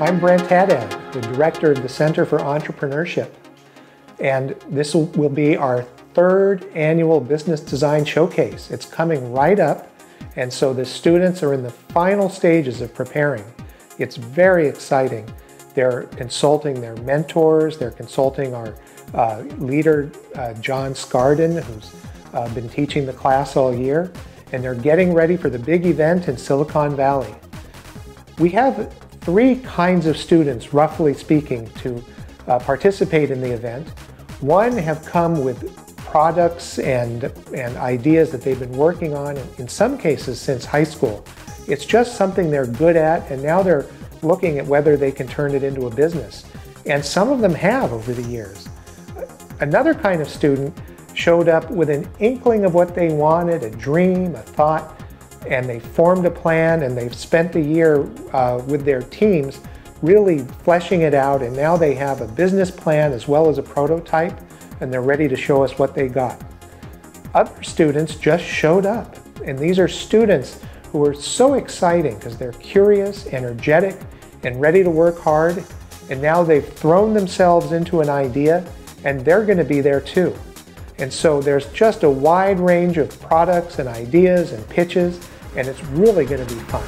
I'm Brent Haddad, the Director of the Center for Entrepreneurship. And this will be our third annual Business Design Showcase. It's coming right up, and so the students are in the final stages of preparing. It's very exciting. They're consulting their mentors, they're consulting our uh, leader, uh, John Scardon, who's uh, been teaching the class all year, and they're getting ready for the big event in Silicon Valley. We have three kinds of students, roughly speaking, to uh, participate in the event. One have come with products and, and ideas that they've been working on, in some cases since high school. It's just something they're good at, and now they're looking at whether they can turn it into a business. And some of them have over the years. Another kind of student showed up with an inkling of what they wanted, a dream, a thought, and they formed a plan and they've spent the year uh, with their teams really fleshing it out and now they have a business plan as well as a prototype and they're ready to show us what they got. Other students just showed up and these are students who are so exciting because they're curious, energetic, and ready to work hard and now they've thrown themselves into an idea and they're going to be there too. And so there's just a wide range of products and ideas and pitches, and it's really going to be fun.